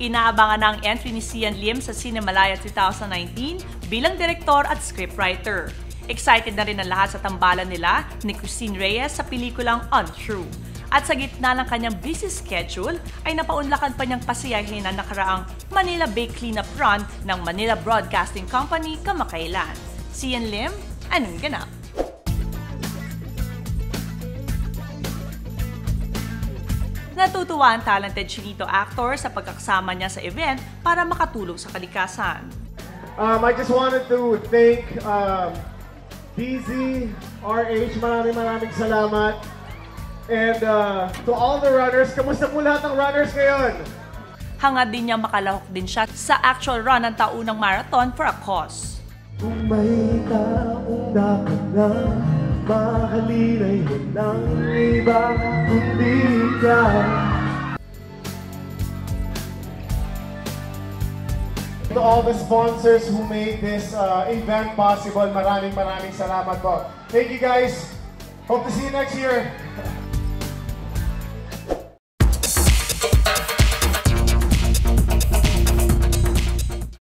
Inaabangan na ang entry ni Sian Lim sa Cinemalaya 2019 bilang direktor at scriptwriter. Excited na rin ang lahat sa tambalan nila ni Christine Reyes sa pelikulang Untrue. At sa gitna ng kanyang busy schedule, ay napaunlakan pa niyang pasiyahin ang nakaraang Manila Bay Cleanup Run ng Manila Broadcasting Company kamakailan. Sian Lim, anong ganap? Natutuwa ang talented Chinito actor sa pagkakasama niya sa event para makatulong sa kalikasan. Um, I just wanted to thank um, DZ, RH, maraming maraming salamat. And uh, to all the runners, kamusta po lahat ng runners ngayon? Hangad din niya makalahok din siya sa actual run ng taunang marathon for a cause. Kung may taong dapat na mahalin ay walang iba. To all the sponsors who made this uh, event possible, maraming maraming salamat po. Thank you guys. Hope to see you next year.